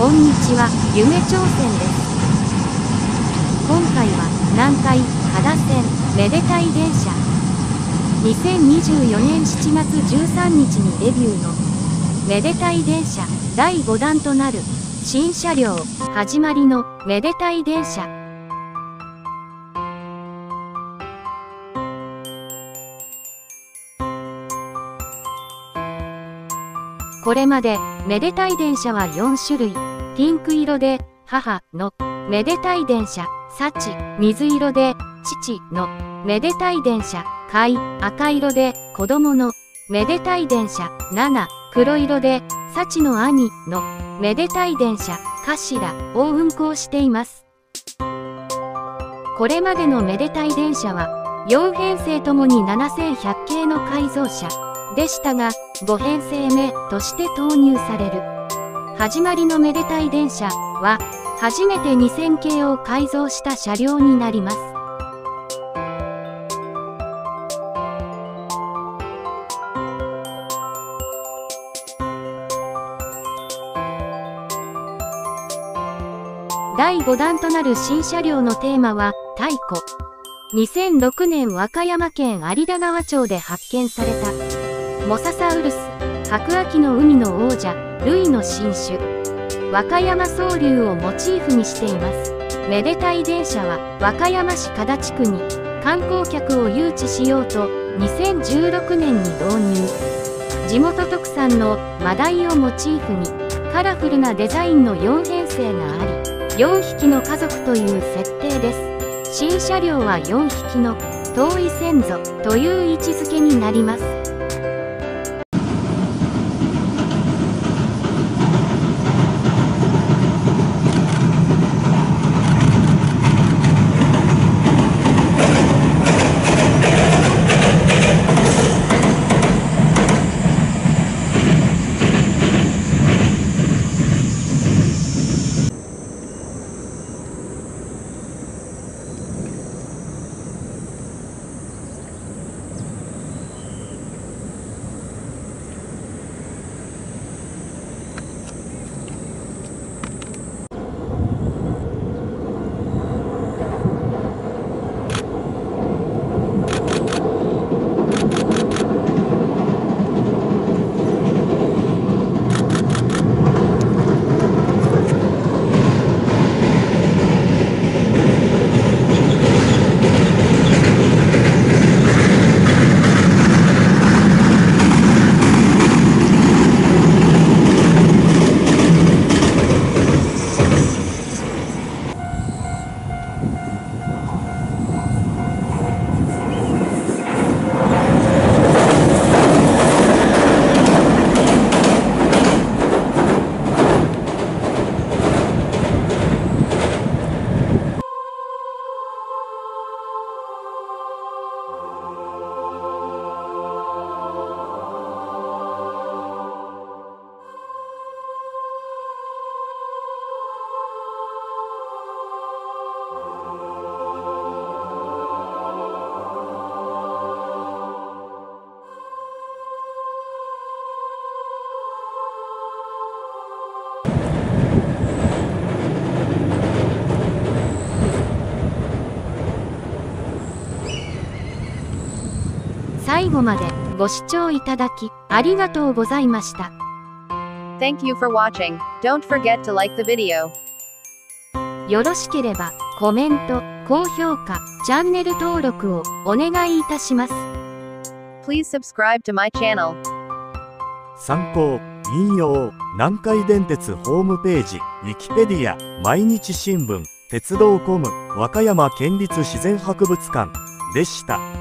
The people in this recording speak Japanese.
こんにちは。夢挑戦です。今回は南海加田線めでたい電車。2024年7月13日にデビューのめでたい電車第5弾となる新車両始まりのめでたい電車。これまでめでたい電車は4種類。ピンク色で母のめでたい電車幸水色で父のめでたい電車貝赤色で子供のめでたい電車7黒色で幸の兄のめでたい電車頭を運行しています。これまでのめでたい電車は4編成ともに7100系の改造車でしたが5編成目として投入される。始まりのめでたい電車は初めて2000系を改造した車両になります。第5弾となる新車両のテーマは太鼓2006年和歌山県有田川町で発見された。モササウルス白亜紀の海の王者ルイの新種。和歌山総流をモチーフにしています。めでたい電車は和歌山市加田地区に観光客を誘致しようと2016年に導入。地元特産のマダイをモチーフにカラフルなデザインの4編成があり4匹の家族という設定です。新車両は4匹の遠い先祖という位置づけになります。最後までご視聴いただきありがとうございました。Thank you for watching. Don't forget to like the video. よろしければコメント、高評価、チャンネル登録をお願いいたします。Please subscribe to my channel. 参考引用南海電鉄ホームページウィキペディア毎日新聞鉄道コム和歌山県立自然博物館でした。